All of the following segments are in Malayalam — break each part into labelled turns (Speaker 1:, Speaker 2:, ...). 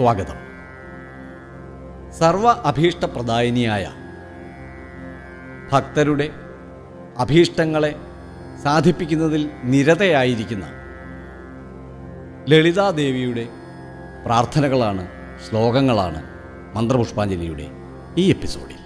Speaker 1: സ്വാഗതം. സർവ അഭീഷ്ടപ്രദായിനിയായ ഭക്തരുടെ അഭീഷ്ടങ്ങളെ സാധിപ്പിക്കുന്നതിൽ നിരതയായിരിക്കുന്ന ലളിതാദേവിയുടെ പ്രാർത്ഥനകളാണ് ശ്ലോകങ്ങളാണ് മന്ത്രപുഷ്പാഞ്ജലിയുടെ ഈ എപ്പിസോഡിൽ.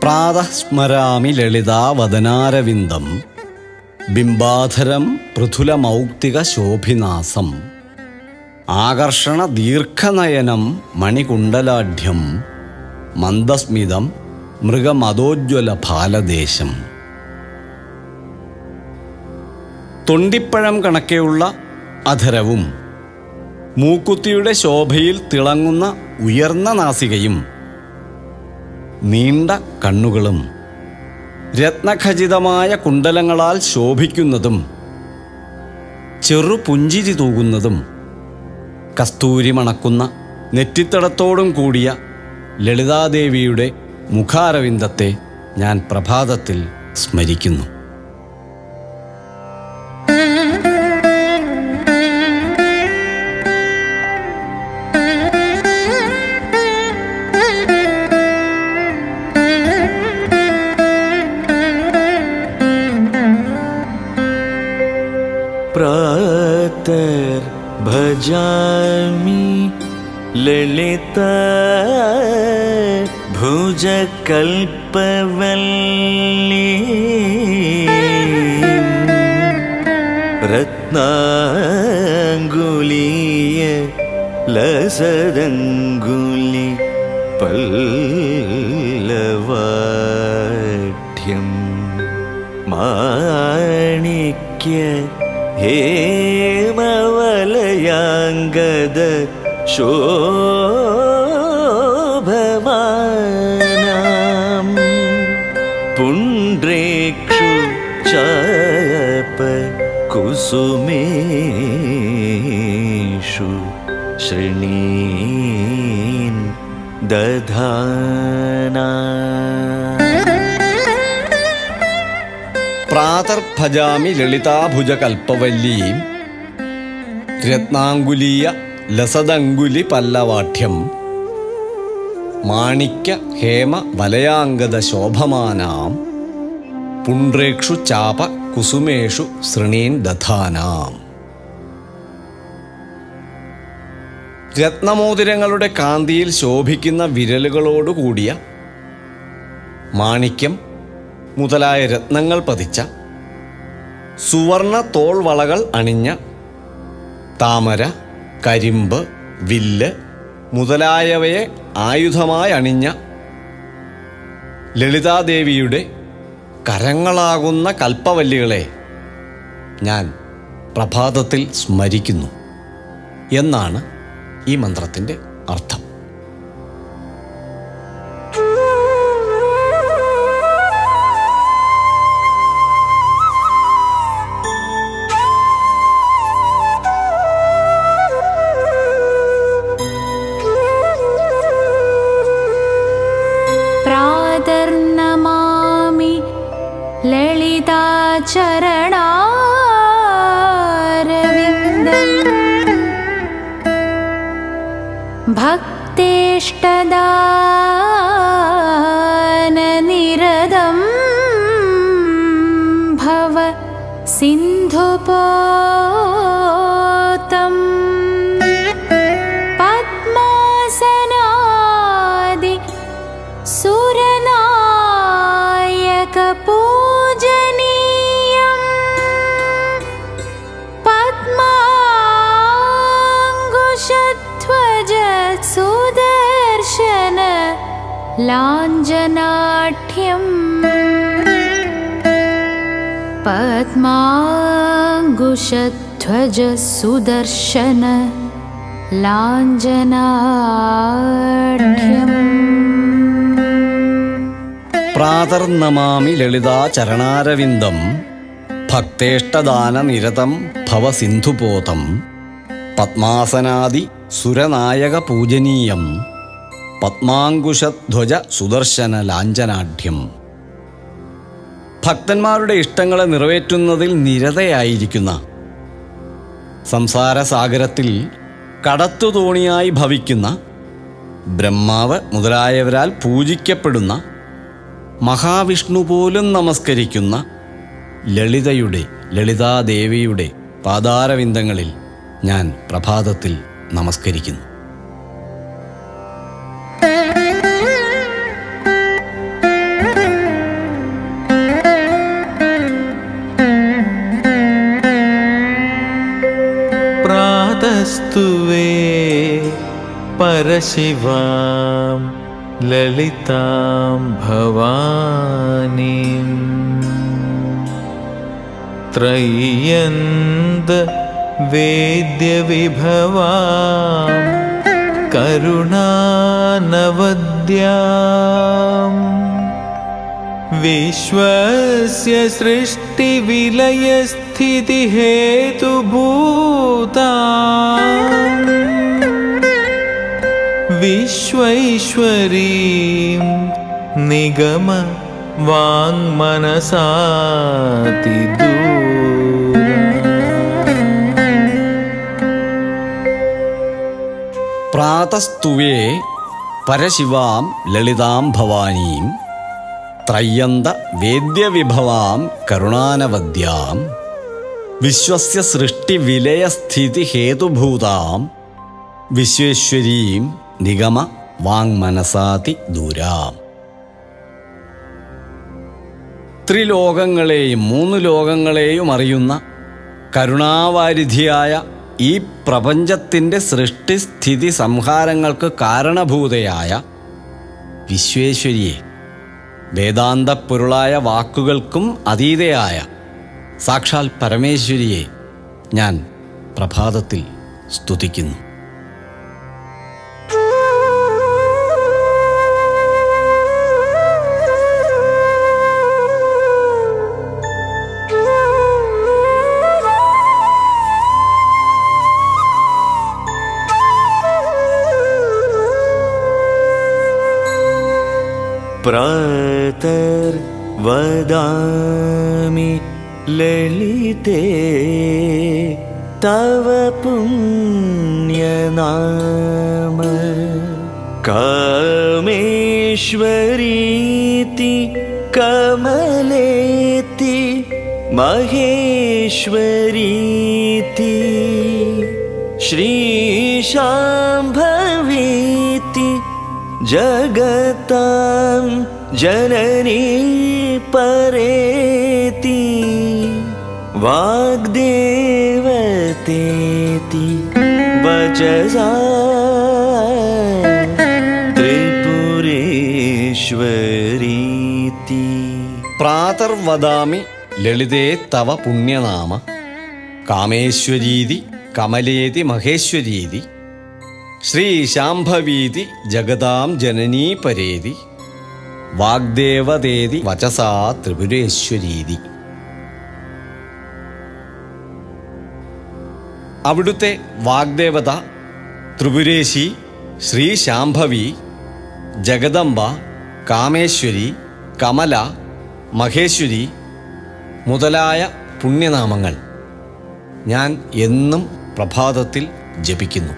Speaker 2: प्रातः स्मरामि ललितावदनारविन्दम्। बिम्बाधरं
Speaker 1: पृथुलमौक्तिकशोभिनासम्। ആകർഷണ ദീർഘനയനം മണികുണ്ടലാഢ്യം മന്ദസ്മിതം മൃഗമതോജ്വല ഭാലദേശം തൊണ്ടിപ്പഴം കണക്കെയുള്ള അധരവും മൂക്കുത്തിയുടെ ശോഭയിൽ തിളങ്ങുന്ന ഉയർന്ന നാസികയും നീണ്ട കണ്ണുകളും രത്നഖചിതമായ കുണ്ടലങ്ങളാൽ ശോഭിക്കുന്നതും ചെറുപുഞ്ചിരി തൂകുന്നതും കസ്തൂരി മണക്കുന്ന നെറ്റിത്തടത്തോടും കൂടിയ ലളിതാദേവിയുടെ മുഖാരവിന്ദത്തെ ഞാൻ പ്രഭാതത്തിൽ സ്മരിക്കുന്നു.
Speaker 3: रङ्गुलि पल्लवाढ्यं माणिक्य हेमवलयाङ्गद हेमवलयाङ्गदशोभवाना पुण्ड्रेक्षु चप कुसुमेषु श्रेणि ദധന.
Speaker 1: പ്രാതർഭജാമി ലളിതാഭുജകൽപ്പവല്ലീം. രത്നാങ്കുലീയ ലസദങ്കുലി പല്ലവാഠ്യം. മാണിക്യ ഹേമ വലയാംഗത ശോഭമാനാം. പുണ്ട്രേക്ഷു ചാപ കുസുമേഷു ശൃണീൻ ദധാനാം. രത്നമോതിരങ്ങളുടെ കാന്തിയിൽ ശോഭിക്കുന്ന വിരലുകളോടുകൂടിയ മാണിക്യം മുതലായ രത്നങ്ങൾ പതിച്ച സുവർണ തോൾവളകൾ അണിഞ്ഞ താമര കരിമ്പ് വില്ല് മുതലായവയെ ആയുധമായി അണിഞ്ഞ ലളിതാദേവിയുടെ കരങ്ങളാകുന്ന കൽപ്പവല്ലികളെ ഞാൻ പ്രഭാതത്തിൽ സ്മരിക്കുന്നു എന്നാണ് ഈ മന്ത്രത്തിന്റെ അർത്ഥം.
Speaker 2: ಕಷ್ಟ लाञ्जनाढ्यम् पद्माङ्कुशध्वज सुदर्शन लाञ्जनाढ्यम्
Speaker 1: പ്രാതർനമാമി ലളിതാ ചരണാരവിന്ദം ഭക്തേഷ്ടദാന നിരതം ഭവ സിന്ധുപോതം പത്മാസനാദി സുരനായക പൂജനീയം പത്മാങ്കുശധ്വജ സുദർശന ലാഞ്ചനാഢ്യം ഭക്തന്മാരുടെ ഇഷ്ടങ്ങളെ നിറവേറ്റുന്നതിൽ നിരതയായിരിക്കുന്ന സംസാരസാഗരത്തിൽ കടത്തുതോണിയായി ഭവിക്കുന്ന ബ്രഹ്മാവ് മുതലായവരാൽ പൂജിക്കപ്പെടുന്ന മഹാവിഷ്ണു പോലും നമസ്കരിക്കുന്ന ലളിതയുടെ ലളിതാദേവിയുടെ പാതാരവിന്ദങ്ങളിൽ ഞാൻ പ്രഭാതത്തിൽ നമസ്കരിക്കുന്നു.
Speaker 3: परशिवां ललितां भवानीम् त्रय्यन्द वेद्यविभवां करुणानवद्याम् विश्वस्य सृष्टिविलयस्थितिहेतुभूता विश्वैश्वरीं निगम
Speaker 1: वाङ्मनसाति प्रातस्तुवे परशिवां ललितां भवानीं त्रय्यन्तवेद्यविभवां करुणानवद्यां विश्वस्य सृष्टिविलयस्थितिहेतुभूतां विश्वेश्वरीं നിഗമ വാങ് മനസാതി ദൂരാം. ത്രിലോകങ്ങളെയും മൂന്ന് ലോകങ്ങളെയും അറിയുന്ന കരുണാവാരിധിയായ ഈ പ്രപഞ്ചത്തിന്റെ സൃഷ്ടിസ്ഥിതി സംഹാരങ്ങൾക്ക് കാരണഭൂതയായ വിശ്വേശ്വരിയെ വേദാന്തപ്പൊരുളായ വാക്കുകൾക്കും അതീതയായ സാക്ഷാൽ പരമേശ്വരിയെ ഞാൻ പ്രഭാതത്തിൽ സ്തുതിക്കുന്നു.
Speaker 3: प्रातर्वदामि ललिते तव पुण्यनाम कामेश्वरीति कमलेति महेश्वरीति श्रीशाम्भवीति जगतां जननी परेति वाग्देवतेति वचसा त्रिपुरेश्वरीति।
Speaker 1: प्रातर्वदामि ललिते तव पुण्यनाम। कामेश्वरीति कमलेति महेश्वरीति। ശ്രീശാംഭവീതി ജഗതാം ജനനീ പരേതി വാഗ്ദേവതേതി വചസാ ത്രിപുരേശ്വരീതി. അവിടുത്തെ വാഗ്ദേവത ത്രിപുരേശി ശ്രീ ശാംഭവി ജഗദംബ കാമേശ്വരി കമല മഹേശ്വരി മുതലായ പുണ്യനാമങ്ങൾ ഞാൻ എന്നും പ്രഭാതത്തിൽ ജപിക്കുന്നു.